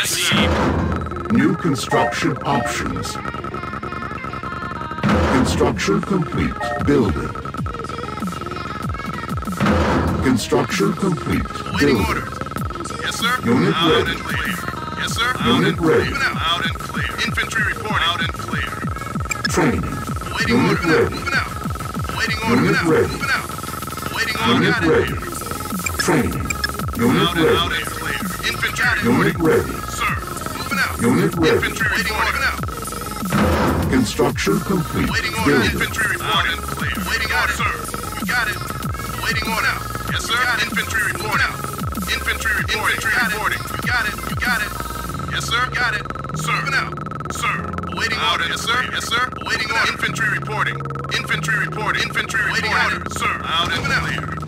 received. New construction options. Construction complete. Building. Construction complete. Building. Yes, sir. Unit Out ready. and clear. Yes, sir. Out Unit and ready. Moving out. Out and clear. Infantry reporting. Out and clear. Training. Awaiting Unit orders. ready. Moving out. Awaiting orders. Unit ready. Moving out. Awaiting orders. Unit ready. Training. Unit Out and out ready. and clear. Infantry Unit ready. Sir. Moving out. Unit ready. Infantry waiting order. Moving. Construction complete. Waiting order. Building. Infantry reporting. Clear. Waiting order, sir. You got it. Waiting order. Yes, sir. Infantry reporting. Infantry reporting. Infantry reporting. You got it. You got it. Yes, sir. Got it. Sir. Moving out. Sir. Awaiting order. Yes, sir. Yes, sir. Awaiting order. Infantry reporting. Infantry reporting. Infantry reporting. Waiting order. Sir. Out and clear.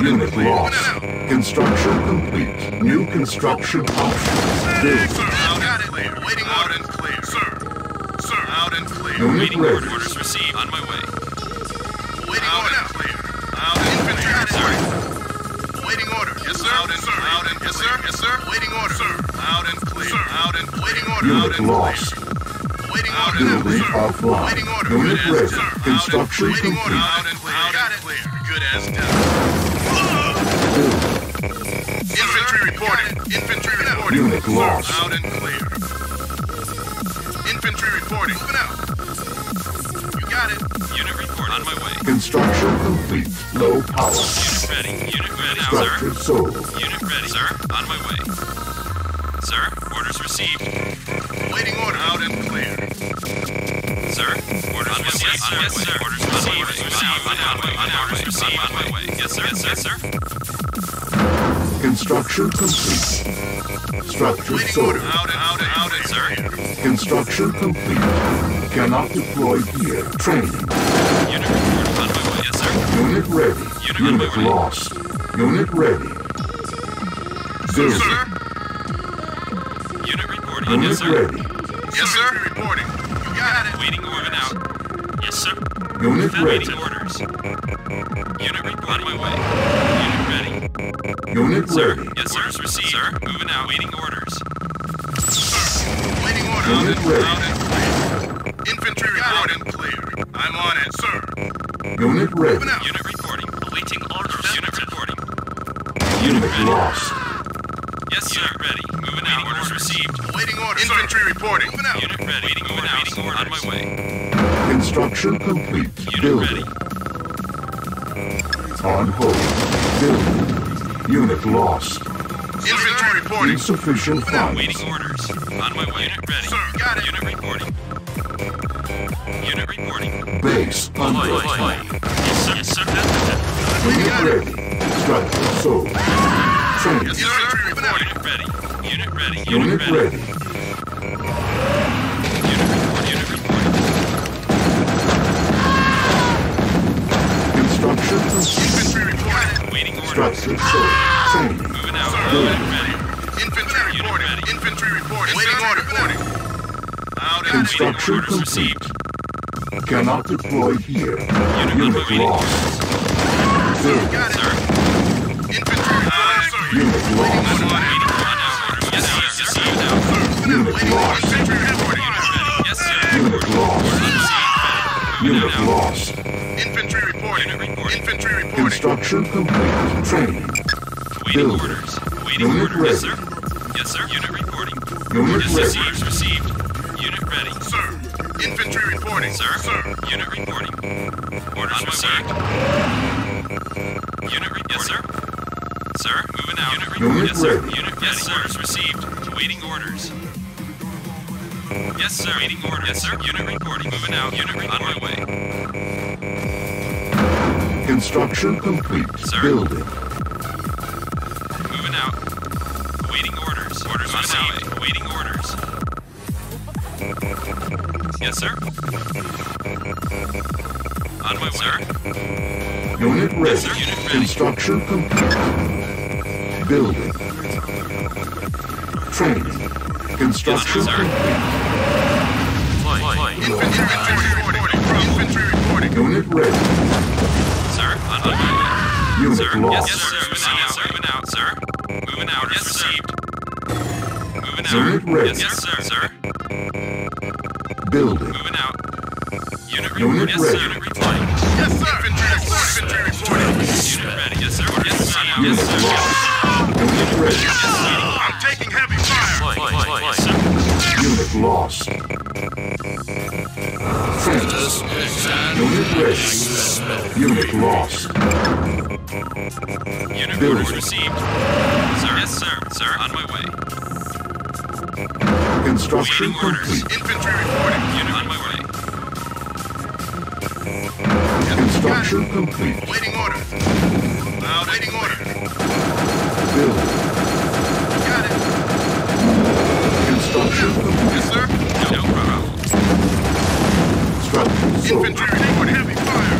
Sir. Out and Unit lost. Construction complete. New construction options. Building. Sir. Out and clear. Waiting. Out and clear. Sir. Sir. Out and clear. Unit Waiting ready. Orders received. On my way. Waiting order. Out clear. Out and infantry reporting. Waiting order. Yes, sir. Out and sir. Out and yes, sir. Yes, sir. Waiting order. Sir. Out and clear. Sir. Out and waiting order. out Unit and lost. clear. Waiting order. Building sir. offline. Waiting order. Unit Good as ready. sir. Out and- Construction waiting order. complete. Out and clear. Out and clear. Good as done. Reporting. Infantry reporting. Unit lost. Out and clear. Infantry reporting. Moving out. You got it. Unit report. On my way. Construction complete. Low power. Unit ready. Unit ready, sir. Structure sold. Unit ready, sir. On my way. Sir, orders received. Waiting order. Out and clear. Sir, orders On my received. sir. Yes, sir. Orders received. Orders received. On my way. On orders received. On my way. Yes, sir. Yes, sir. Construction complete. Structure. Out out out Sir, Construction complete. Cannot deploy here. Training. unit report. On my way. Yes, sir. Unit ready. Unit Unit lost. Unit ready. Building. Sir. Unit reporting. Unit Yes, sir. ready. Yes, sir. Reporting. You got it. Waiting order out. Yes, sir. Unit ready. Waiting orders. Unit report. On my way. Unit ready. Sir. ready. Yes, sir. Orders received. Sir, moving out. Waiting orders. Waiting order. Unit ready. and, out and clear. Infantry reporting. Clear. I'm on it, sir. Unit ready. Moving out. Unit reporting. Awaiting orders. Unit reporting. Unit ready. lost. Yes, sir. Unit ready. Moving out. Orders received. Waiting order. Infantry reporting. Moving out. Unit ready. Waiting moving out. Waiting orders. On my way. Construction complete. Unit Building. ready. On hold. Building. Unit lost. Infantry reporting. Insufficient funds. Waiting orders. On my way. Unit ready. Sir, got it. Unit reporting. Unit reporting. Base under Ahoy, attack. Yes, sir. Yes, sir. Unit ready. Structure sold. Training. Yes, sir. Unit ready. Unit ready. Unit, Unit ready. ready. Unit report. Unit reporting. Construction complete. Infantry reporting. Waiting orders. Structure sold. Training. Moving out. Ready. Infantry reporting. Infantry reporting. Waiting order. Reporting. Out and Construction complete. received. Cannot deploy here. Unit Unit lost. Building. Got it. Sir. Infantry reporting. Unit lost. on it. Waiting on out orders. Yes, sir. Yes, sir. Unit lost. infantry reporting. Yes, sir. Unit lost. Unit lost. Infantry reporting. Infantry reporting. Construction complete. Training. Waiting Building. orders. Waiting Unit orders. Ready. Yes, sir. Yes, sir. Unit reporting. Unit Yes, ready. received. Received. Unit ready. Sir. Infantry reporting. Sir. Sir. Unit reporting. Orders received. Unit reporting. Yes, sir. Sir, moving out. Unit reporting. Unit yes, sir. ready. Unit ready. Yes, sir. Orders received. Waiting orders. Yes, sir. Waiting orders. Yes, sir. Unit reporting. Moving out. Unit re- on my way. Construction complete. Sir. Building. Sir. On my way. Sir. Unit ready. sir. Unit ready. Construction complete. Building. Training. Construction Yes, complete. Infantry reporting. Infantry reporting. Unit ready. Sir, on my way. Unit Sir, lost. yes, sir. Moving out, sir. Moving out, sir. Moving out. Yes, received. out. Unit ready. Yes, sir. Construction complete. Infantry reporting. Unit on my way. Construction complete. Waiting order. Loud waiting order. Building. Got it. Construction complete. Yes, sir. No problem. Structure. Infantry reporting. Heavy fire.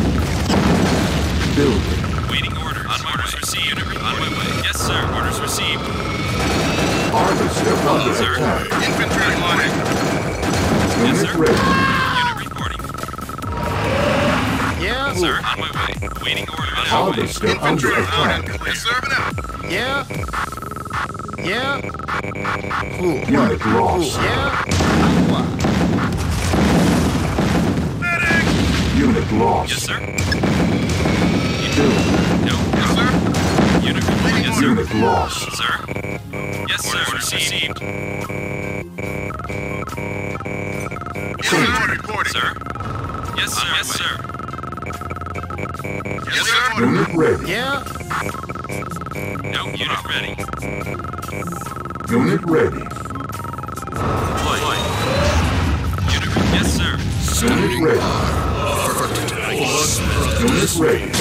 Building. Harvester under sir. attack. Infantry reporting. Unit sir. Unit reporting. Yeah, Sir, on my way. Waiting order. On my way. Harvester Infantry loud attack. and clear. Serving out. yeah, yeah. Unit lost. Yeah. Medic. Unit lost. Yes, sir. Building. No. Yes, sir. Unit reporting. Yes, sir. Unit lost. Sir. Yes, sir. Orders received. Infantry reporting. Sir. Yes, sir. Yes, sir. Yes, sir. Unit ready. Yeah, No. Unit ready. Unit ready. Deploy. Unit ready. Yes, sir. Unit ready. Unit ready.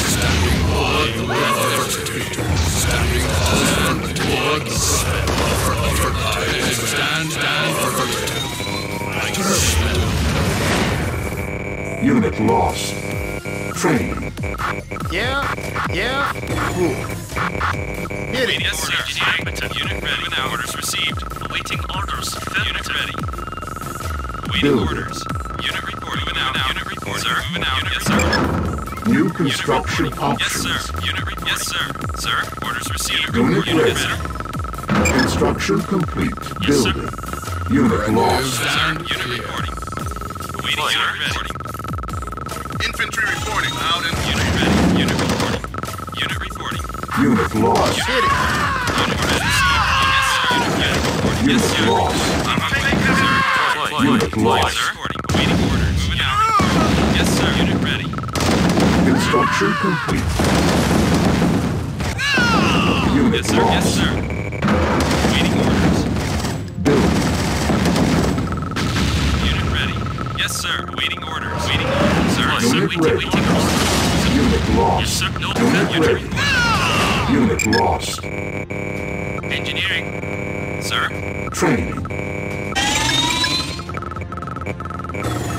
Unit lost. Training. yeah, yeah. Hit it. Yes, sir. Engineering. Unit ready. Now orders received. Awaiting orders. Unit ready. Waiting Building. orders. Unit report. Moving out. Unit report. Sir. Moving out. Yes, sir. New Unit construction reporting. Yes, options. sir. Unit re- Yes, sir. Sir. Orders received. Unit ready. Yes, sir. Construction complete. Yes, sir. Building. Unit lost. Sir. Unit reporting. Waiting. Unit ready. Infantry reporting. Loud and. Unit ready. Unit reporting. Unit reporting. Unit lost. Unit orders received. Yes, sir. Unit, unit. Yes, Unit lost. On my way. Yes, Unit lost. Waiting orders. Moving out. Yes, sir. Unit ready. Construction complete. No! Unit Yes, sir. Lost. Yes, sir. Waiting orders. Building. Unit ready. Yes, sir. Waiting orders. Waiting orders. Sir. Unit. Waiting, ready. waiting. Unit Yes, lost. sir. No. Unit ready. reporting. Unit lost. Engineering. Sir. Training.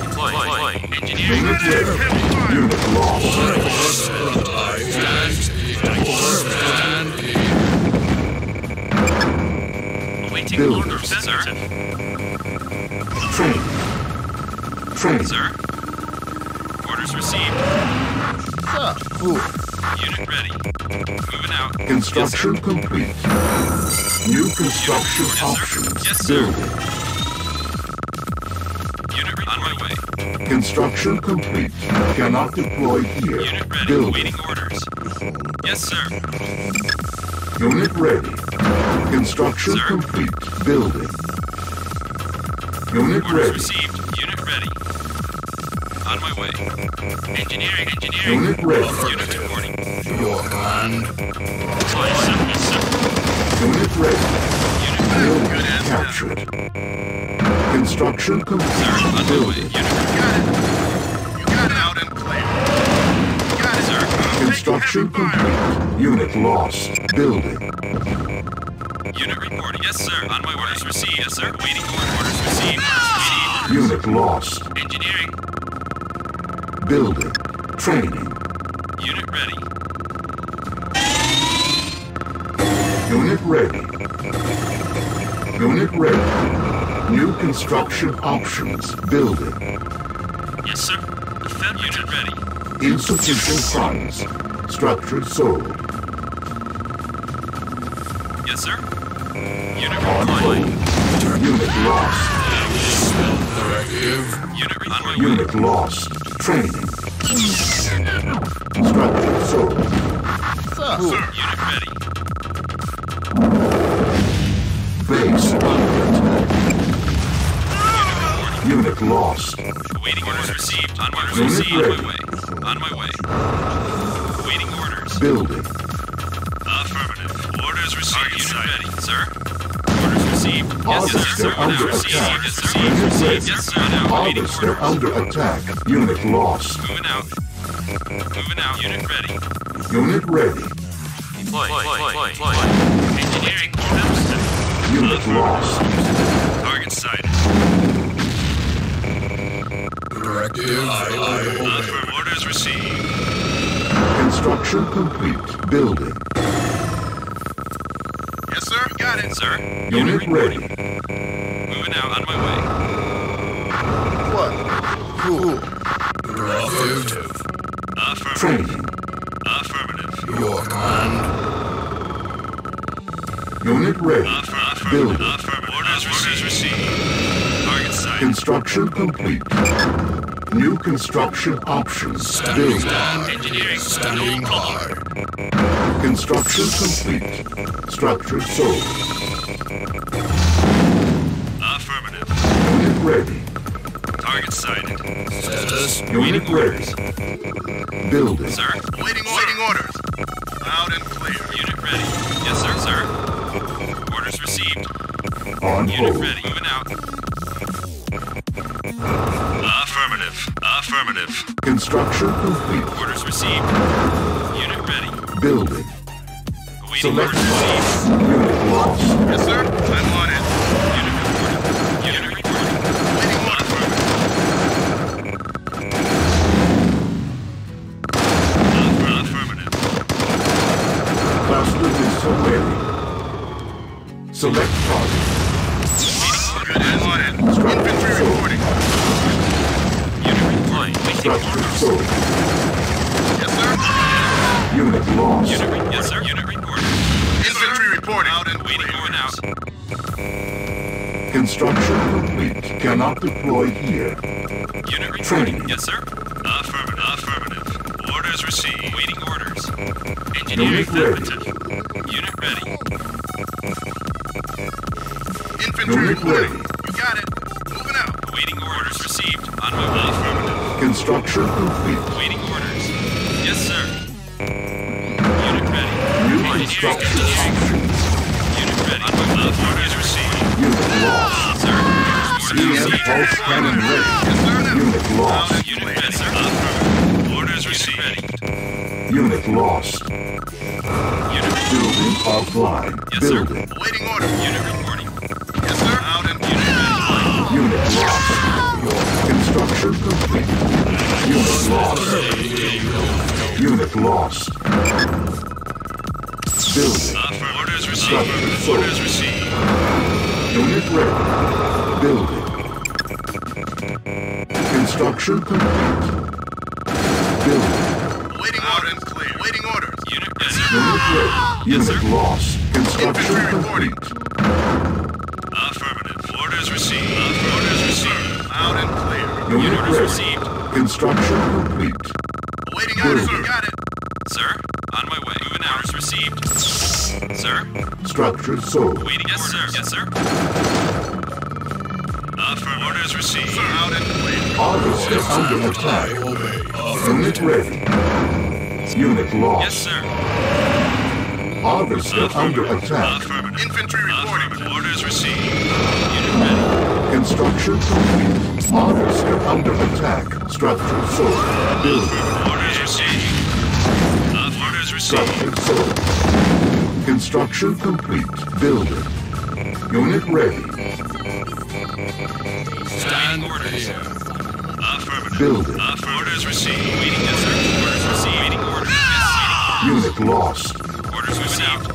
Deploy. Deploy. Engineering. Unit ready. Unit lost. Awaiting Building. orders. Sir. Training. Training. Sir. Construction complete. New construction options. Yes, sir. Unit re- on my way. Construction complete. Cannot deploy here. Unit ready. Building. Waiting orders. Yes, sir. Unit ready. Construction Sir. complete. Building. Unit Orders ready. received. Unit ready. On my way. Engineering. Engineering. Unit ready. Unit command. Deploy, sir. Yes, sir. Unit ready. Unit ready. Building captured. Construction Sir, complete. on my way. Unit ready. Got it. You got it. Loud and clear. Got it, Sir. Construction Taking heavy fire. complete. Unit lost. Building. Unit reporting. Yes, sir. On my orders received. Yes, sir. Waiting order. Orders received. Waiting Unit lost. Engineering. Building. Training. Ready. Unit ready. New construction options. Building. Yes, sir. Affirmative. Unit ready. Insufficient funds. Structure sold. Yes, sir. Unit On hold. Unit lost. Unit re- on my way. Unit lost. Training. Structure sold. Sir. Unit ready. Base under attack. Unit lost. Awaiting orders received. On orders Unit received. On my way. On my way. Awaiting orders. Building. Affirmative. Orders received. Unit ready, sir. Orders received. Yes, yes, sir. Under Orders received. attack. Yes, sir. Unit Orders ready. received. Yes, sir. Now awaiting Harvester orders. under attack. Unit lost. Moving out. Moving out. Unit ready. Unit ready. Deploy. Deploy. Deploy. Engineering orders. Unit lost. Target sighted. Directive. I, I obey. Orders received. Construction complete. Building. Yes, sir. Got it. Sir. Unit ready. Moving out. On my way. What? Who? Directive. Affirmative. Training. Affirmative. Your command. Unit ready. Affirmative. Building. Orders received. Target sighted. Construction complete. New construction options. Standing Building. stand. Engineering. Standing by. Construction complete. Structure sold. Affirmative. Unit ready. Target sighted. Status. Unit ready. Building. Sir. On Unit hold. ready. Moving out. Affirmative. Affirmative. Construction complete. Orders received. Unit ready. Building. Awaiting Select orders received. Unit lost. Yes, sir. I'm on it. Unit. Unit reporting. Waiting orders. Affirmative. Cluster missile ready. Select target. Infantry reporting. Unit reporting. Structure sold. Yes, sir. Unit lost. Unit re- yes, sir. Unit reporting. Infantry reporting. Loud and Waiting moving out. Construction complete. Cannot deploy here. Unit reporting. Training. Yes, sir. Affirmative. Affirmative. Orders received. Waiting orders. Unit Engineering ready. Unit ready. Infantry reporting. Ready. You got it. Moving out. Awaiting orders received. On my way. Affirmative. Construction complete. Waiting orders. Yes, sir. Unit ready. New Engineering. construction options. Unit ready. On my way. Orders received. Unit lost. Sir. Orders EM received. pulse cannon ready. Yes, Unit lost. Unit ready, sir. Affirmative. Orders received. Unit lost. Unit. Building offline. Yes, sir. Building. Waiting orders. Unit Construction complete. Unit lost. Unit lost. Building. Affirmative. Orders Structure received. sold. Orders received. Unit ready. Building. Construction complete. Building. Waiting orders. Clear. Waiting orders. Unit yes. Unit ready. Yes, Unit sir. lost. Construction Infantry reporting. complete. Affirmative. Orders received. Affirmative. Orders received. Loud and clear. Unit Unit orders ready. received. Construction complete. Waiting orders. Building. Got it. Sir. On my way. Moving out. Orders received. Sir. Structure sold. Waiting. Yes, sir. Yes, sir. Affirmative. Orders received. Sir, loud and clear. Harvester under attack. obey. Unit ready. Unit Yes, lost. sir. Harvester under attack. Affirmative. Infantry reporting. Affirmative. Orders received. Unit ready. Construction complete. Harvester under attack. Structure sold. Building. Orders received. Affirmative. Orders received. Structure sold. Construction complete. Building. Unit ready. Stand orders. Affirmative. Building. Affirmative. Orders received. Waiting, sir. Orders received. Waiting orders. Yes, Unit lost. Orders received.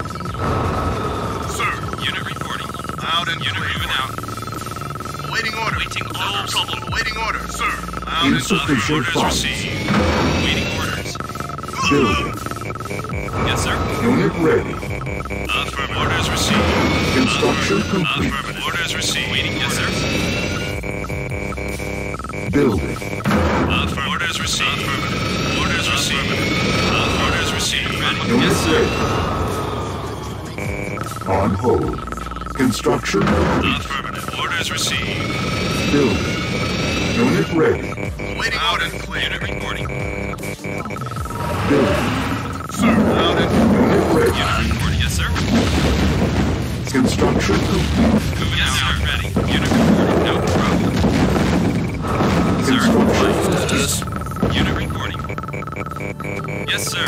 Sir, Unit reporting. loud and Unit moving out. Awaiting orders. Waiting orders. Awaiting orders. Sir, loud Insufficient Orders funds. received. Waiting orders. Building. Yes, sir. Unit ready. Affirmative. Orders received. Construction Construction complete. Affirmative. Orders received. Waiting. Yes, sir. Building. Affirmative. Orders received. Affirmative. Orders received. Affirmative. Orders received. Ready. Unit Yes, sir. ready. On hold. Construction complete. Affirmative. Orders received. Building. Unit ready. Waiting Out and clear. Unit reporting. Building. Sir, out and Unit ready. Unit reporting. Yes, sir. Construction complete. Moving out. Sir. Ready. Unit reporting. No problem. Sir. Construction. Unit reporting. Yes, sir.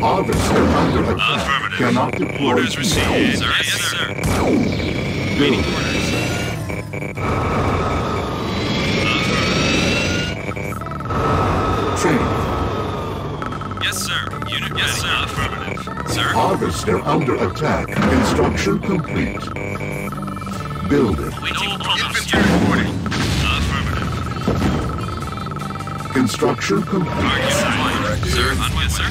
Harvester under attack. Affirmative. Cannot deploy. Orders received. Sir. Yes, sir. Building. Orders. Harvester under attack. Construction complete. Building. Waiting infantry reporting. Affirmative. Construction complete. Target. Sir. On my sir.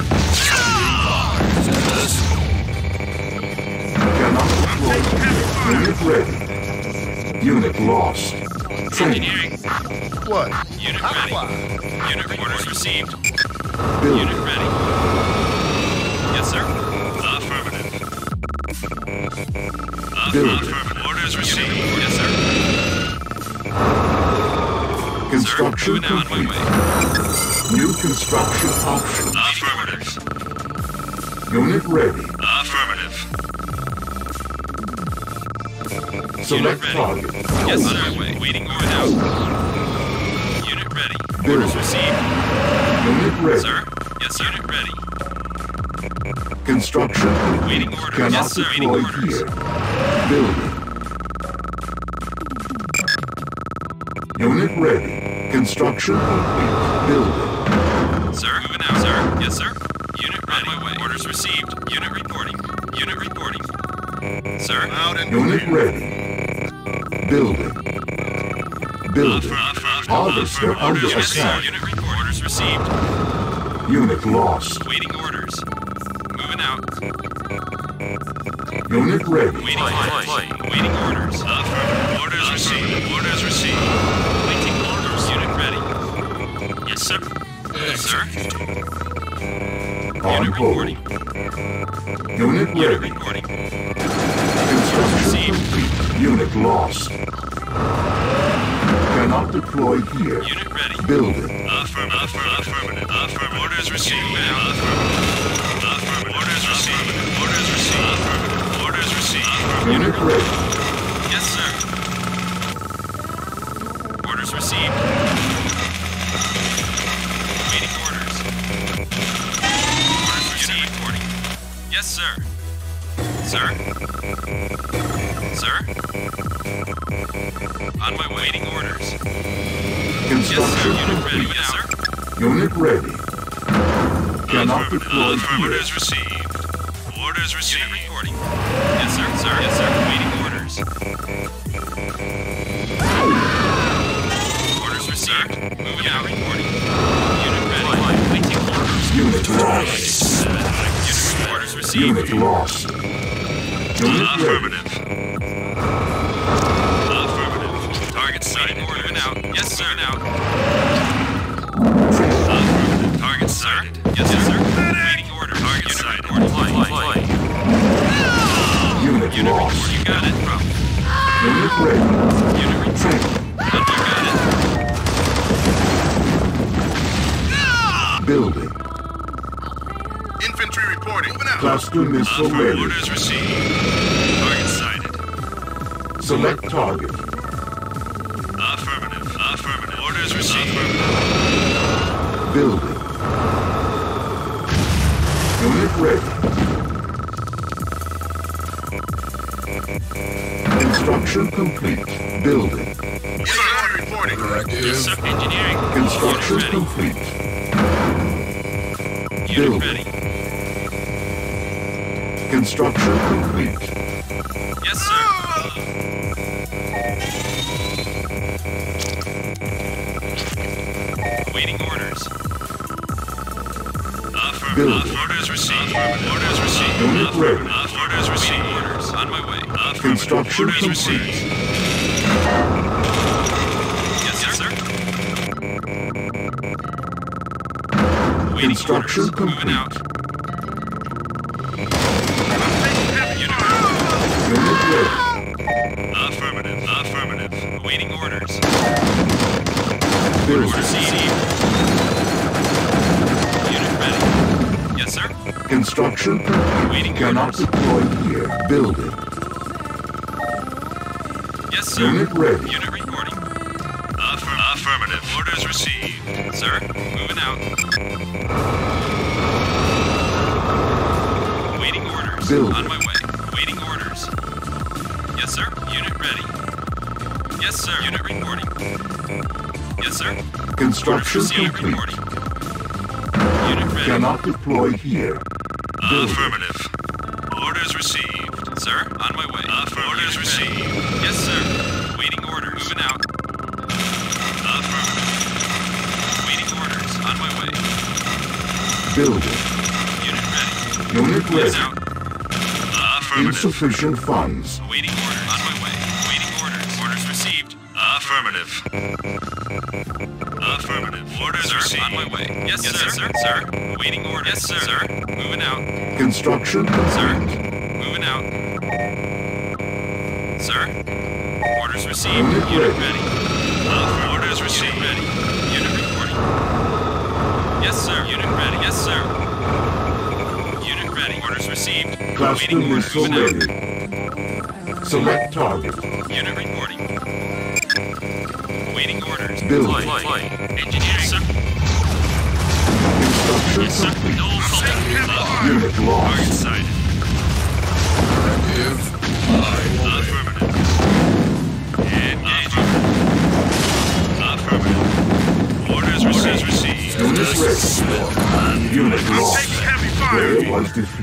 Cannot deploy. Unit ready. Unit lost. Training. Engineering. What? Unit ready. Unit orders received. Building. Unit ready. Yes, sir. Affirmative. Orders received. Yes, sir. Sir, Construction moving out on my complete. way. New construction options. Affirmative. Unit ready. Affirmative. Select ready. target. Yes, sir. Way. Waiting order out. Unit ready. Orders received. Unit ready. Sir. Yes, sir. Unit ready. Construction. Waiting orders. Cannot Yes, sir. Waiting orders. here. Building. Unit ready. Construction complete. Building. Sir. Moving out. Sir. Yes, sir. Unit ready. On my way. Orders received. Unit reporting. Unit reporting. Sir. Out and Unit ready. Building. Building. Harvester under Yes, sir. Unit report. Orders received. Unit lost. Waiting orders. Unit ready. Waiting orders. Waiting orders. Affirmative. Orders received. Orders received. Waiting orders. Unit ready. Yes, sir. Yes, sir. On Unit hold. reporting. Unit Unit ready. reporting. Construction Received. complete. Unit lost. Cannot deploy here. Unit ready. Building. Affirmative. Affirmative. Affirmative. Orders received. Affirmative. Affirmative. Unit ready. Yes, sir. Orders received. Waiting orders. Orders received. Unit Reporting. Yes, sir. Sir? Sir? On my way. Waiting orders. Yes, sir. Unit ready. Yes, sir. Unit ready. Cannot deploy Affirmative. Orders received. Orders received. Moving out. Reporting. Unit ready. Waiting orders. Unit lost. Unit orders received. Unit lost. Unit. Affirmative. Affirmative. Target sighted. Moving out. Yes, sir. Now. Affirmative. Target sighted. Yes, sir. Waiting order. Target sighted. Fly, fly. Unit Unit lost. You got it. Unit ready. Unit report. Reporting. Cluster missile ready. Orders received. Target sighted. Select target. Affirmative. Affirmative. Orders received. Building. Unit ready. Construction complete. Building. Infantry reporting. Directive. Sir, engineering. Construction complete. Unit Building. ready. Construction complete. Yes, sir. Waiting orders. Affirmative. Building. Orders received. Orders received. Unit ready. Orders received. Orders on my way. Construction Orders complete. received. Yes, sir. Construction orders. Moving complete. out. Building. Received. Unit ready. Yes, sir. Construction. Waiting Cannot orders. deploy here. Building. Yes, sir. Unit ready. Unit reporting. Affirm- affirmative. Orders received. Sir, moving out. Waiting orders. Building. On my way. Waiting orders. Yes, sir. Unit ready. Yes, sir. Unit reporting. Yes, sir. Construction complete. Unit ready. Cannot deploy here. Building. Affirmative. Orders received. Sir, on my way. Affirmative. Orders received. Yes, sir. Waiting orders. Moving out. Affirmative. Waiting orders. On my way. Building. Unit ready. Unit Yes, ready. out. Affirmative. Insufficient funds. Waiting orders. On my way. Waiting orders. Orders received. Affirmative. Affirmative. Orders received. On my way. Yes, sir. sir. Sir. Waiting orders. Yes, sir. Sir. Moving out. Construction Sir. Moving out. Sir. Orders received. Unit Unit ready. ready. Orders received. ready. Unit reporting. Yes, sir. Unit ready. Yes, sir. Unit ready. Orders received. Cluster Waiting orders. Moving out. Select target. Unit reporting. Building. Engineering. Sir. Construction Yes, sir. complete. No fault. Unit lost. If I obey. Affirmative. Affirmative. Orders received. received. Unit lost. taking heavy Player fire. was defeated.